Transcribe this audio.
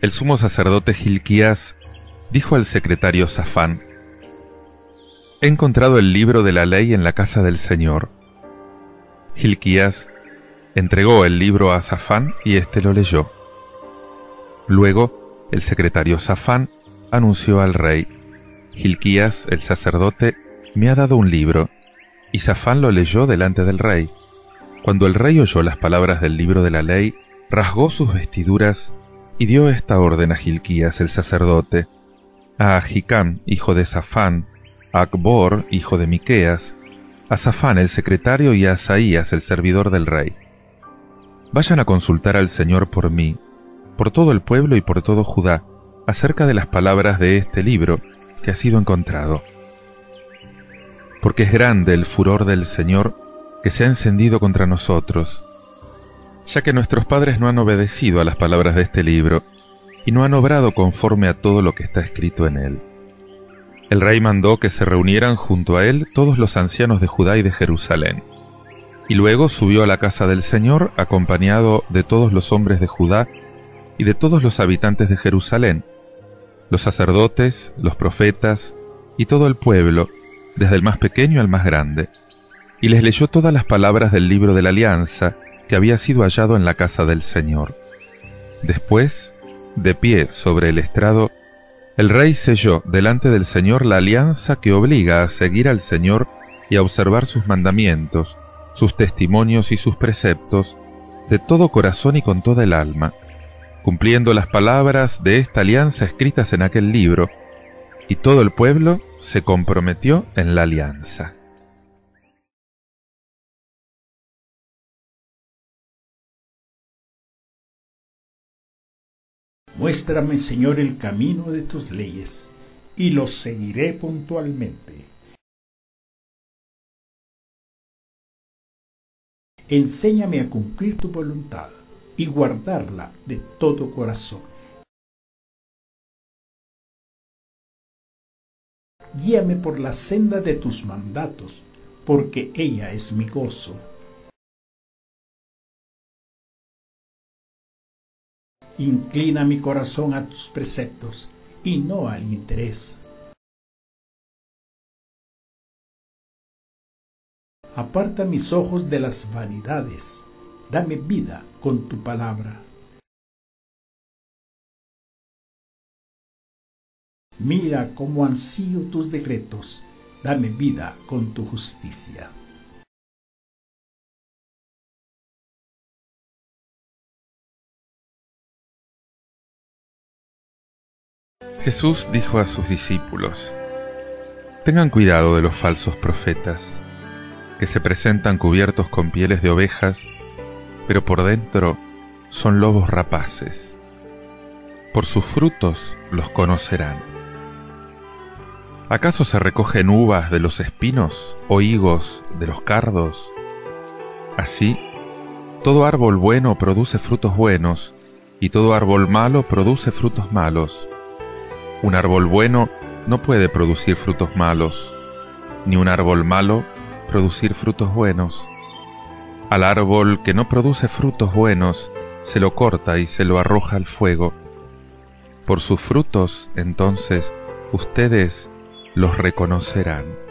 El sumo sacerdote Gilquías dijo al secretario Safán, He encontrado el libro de la ley en la casa del Señor. Gilquías entregó el libro a Safán y éste lo leyó. Luego, el secretario Safán anunció al rey, Gilquías, el sacerdote, me ha dado un libro, y Safán lo leyó delante del rey. Cuando el rey oyó las palabras del libro de la ley, rasgó sus vestiduras y dio esta orden a Gilquías el sacerdote, a Ahicam, hijo de Safán, a Acbor, hijo de Miqueas, a Safán el secretario y a Asaías el servidor del rey. Vayan a consultar al Señor por mí, por todo el pueblo y por todo Judá, acerca de las palabras de este libro que ha sido encontrado. Porque es grande el furor del Señor que se ha encendido contra nosotros, ya que nuestros padres no han obedecido a las palabras de este libro, y no han obrado conforme a todo lo que está escrito en él. El rey mandó que se reunieran junto a él todos los ancianos de Judá y de Jerusalén, y luego subió a la casa del Señor acompañado de todos los hombres de Judá y de todos los habitantes de Jerusalén, los sacerdotes, los profetas y todo el pueblo, desde el más pequeño al más grande, y les leyó todas las palabras del libro de la alianza que había sido hallado en la casa del Señor. Después, de pie sobre el estrado, el rey selló delante del Señor la alianza que obliga a seguir al Señor y a observar sus mandamientos, sus testimonios y sus preceptos, de todo corazón y con toda el alma, cumpliendo las palabras de esta alianza escritas en aquel libro, y todo el pueblo se comprometió en la alianza. Muéstrame, Señor, el camino de tus leyes, y los seguiré puntualmente. Enséñame a cumplir tu voluntad y guardarla de todo corazón. Guíame por la senda de tus mandatos, porque ella es mi gozo. Inclina mi corazón a tus preceptos y no al interés. Aparta mis ojos de las vanidades, dame vida con tu palabra. Mira cómo ansío tus decretos, dame vida con tu justicia. Jesús dijo a sus discípulos, Tengan cuidado de los falsos profetas, que se presentan cubiertos con pieles de ovejas, pero por dentro son lobos rapaces. Por sus frutos los conocerán. ¿Acaso se recogen uvas de los espinos o higos de los cardos? Así, todo árbol bueno produce frutos buenos, y todo árbol malo produce frutos malos. Un árbol bueno no puede producir frutos malos, ni un árbol malo producir frutos buenos. Al árbol que no produce frutos buenos, se lo corta y se lo arroja al fuego. Por sus frutos, entonces, ustedes los reconocerán.